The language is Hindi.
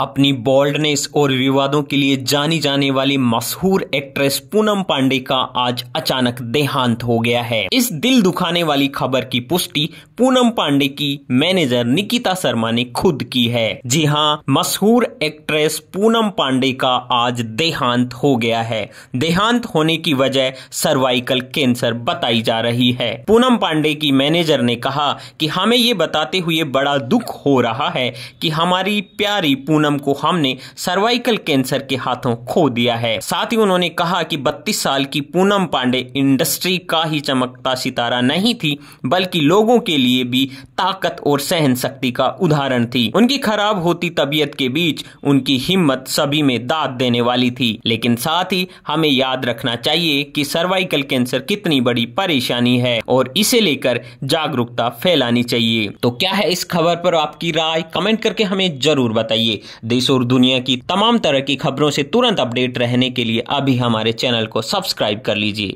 अपनी बोल्डनेस और विवादों के लिए जानी जाने वाली मशहूर एक्ट्रेस पूनम पांडे का आज अचानक देहांत हो गया है। इस दिल दुखाने वाली खबर की पुष्टि पूनम पांडे की मैनेजर निकिता शर्मा ने खुद की है। जी हाँ मशहूर एक्ट्रेस पूनम पांडे का आज देहांत हो गया है। देहांत होने की वजह सर्वाइकल कैंसर बताई जा रही है। पूनम पांडे की मैनेजर ने कहा कि हमें ये बताते हुए बड़ा दुख हो रहा है कि हमारी प्यारी पूनम पूनम को हमने सर्वाइकल कैंसर के हाथों खो दिया है। साथ ही उन्होंने कहा कि 32 साल की पूनम पांडे इंडस्ट्री का ही चमकता सितारा नहीं थी, बल्कि लोगों के लिए भी ताकत और सहन शक्ति का उदाहरण थी। उनकी खराब होती तबीयत के बीच उनकी हिम्मत सभी में दाद देने वाली थी। लेकिन साथ ही हमें याद रखना चाहिए कि सर्वाइकल कैंसर कितनी बड़ी परेशानी है और इसे लेकर जागरूकता फैलानी चाहिए। तो क्या है इस खबर पर आपकी राय? कमेंट करके हमें ज़रूर बताइए। देश और दुनिया की तमाम तरह की खबरों से तुरंत अपडेट रहने के लिए अभी हमारे चैनल को सब्सक्राइब कर लीजिए।